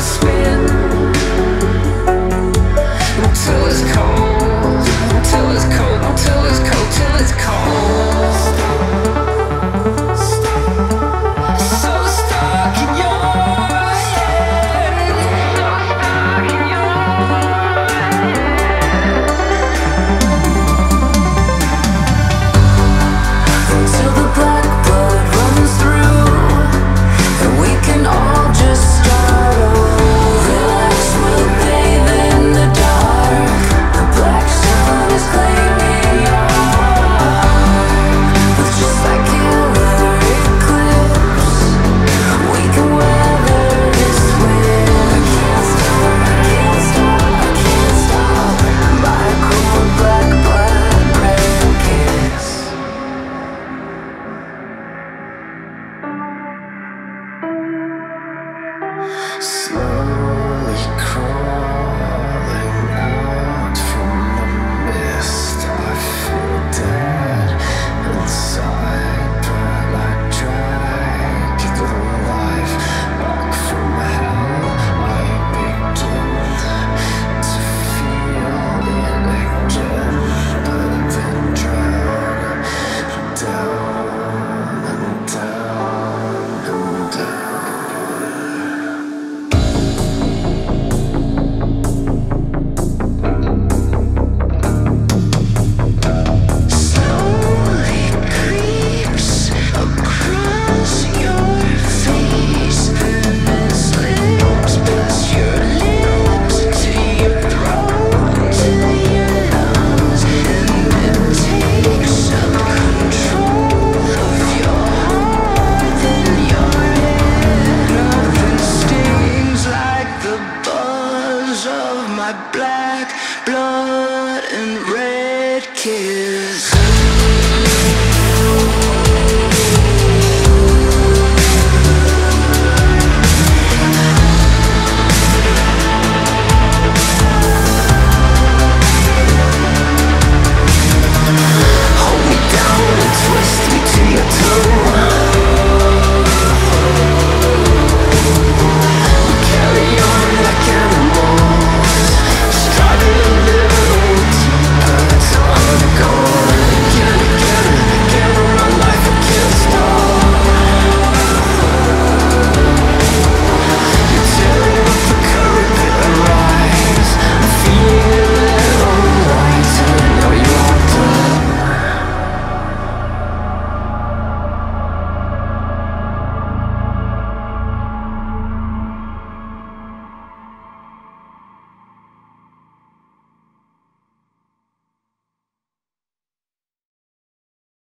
spin. My